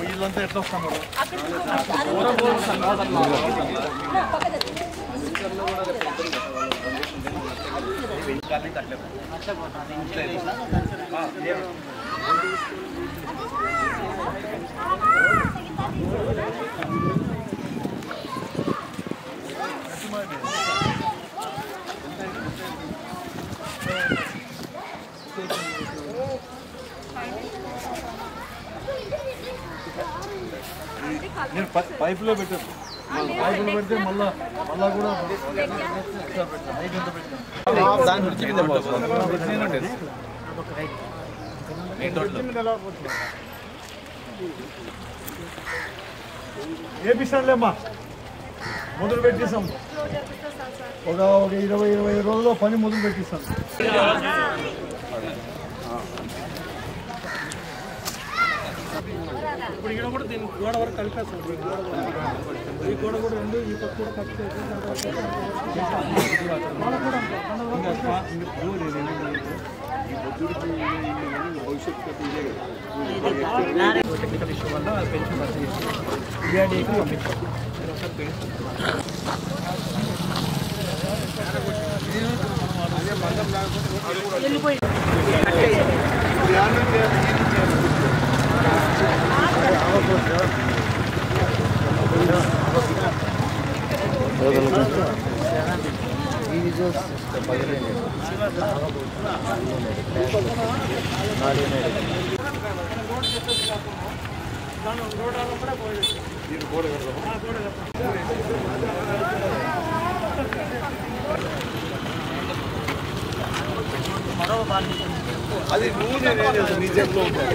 వీళ్ళంతా ఎట్లా వస్తున్నారు నేను పై- పైపులో పెట్టాను పైపులో పెడితే మళ్ళా మళ్ళా కూడా హైట్ ఎంత పెట్టాను దాని గురించి కింద పోతుంది. ఏపిస్తానులేమ్మా మొదలు పెట్టేసాం ఒక ఒక ఇరవై ఇరవై రోజుల్లో పని మొదలు పెట్టిస్తాను ఇప్పుడు ఇక్కడ కూడా దీని గోడ వరకు కలిపేస్తాం ఈ గోడ కూడా రెండు ఈ పక్క కూడా కలిపేసి టెక్నికల్ ఇష్యూ వల్ల పెన్షన్ రద్దు చేసి ನಾಳೆ అది నువ్వు నేనే నీ చేతిలో ఉంటుంది